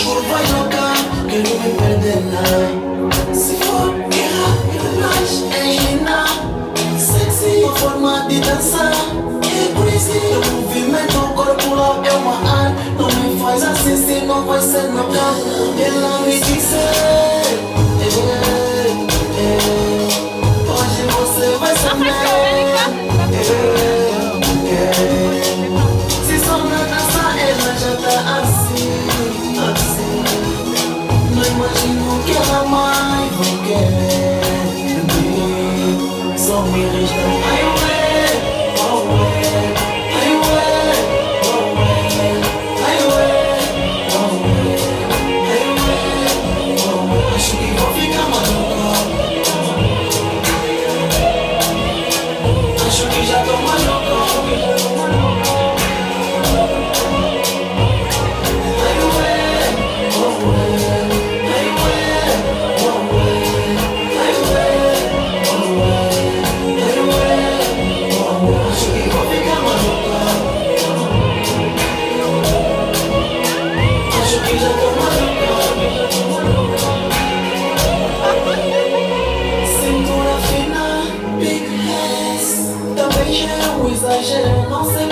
curva loca, que não me perder nada. Se for guerra, relax, engina. É sexy a forma de dançar. É crazy, o movimento lá, é uma arte. Não me faz assim, se não vai ser nocaute. Ela me disse. envolve cama no je ne pensais